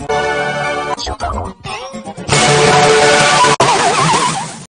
初って